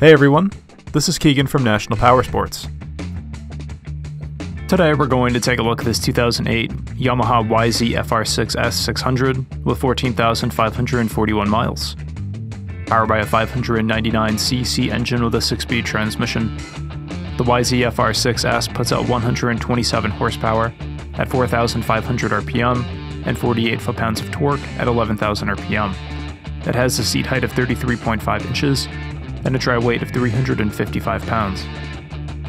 Hey everyone, this is Keegan from National Powersports. Today we're going to take a look at this 2008 Yamaha YZF-R6S 600 with 14,541 miles. Powered by a 599cc engine with a 6-speed transmission, the YZF-R6S puts out 127 horsepower at 4,500 RPM and 48 foot-pounds of torque at 11,000 RPM. It has a seat height of 33.5 inches and a dry weight of 355 pounds.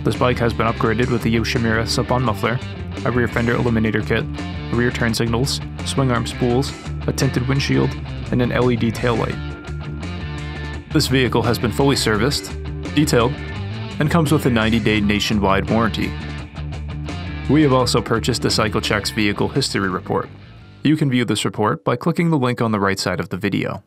This bike has been upgraded with a Yoshimura slip-on muffler, a rear fender illuminator kit, rear turn signals, swing arm spools, a tinted windshield, and an LED taillight. This vehicle has been fully serviced, detailed, and comes with a 90-day nationwide warranty. We have also purchased the CycleChex vehicle history report. You can view this report by clicking the link on the right side of the video.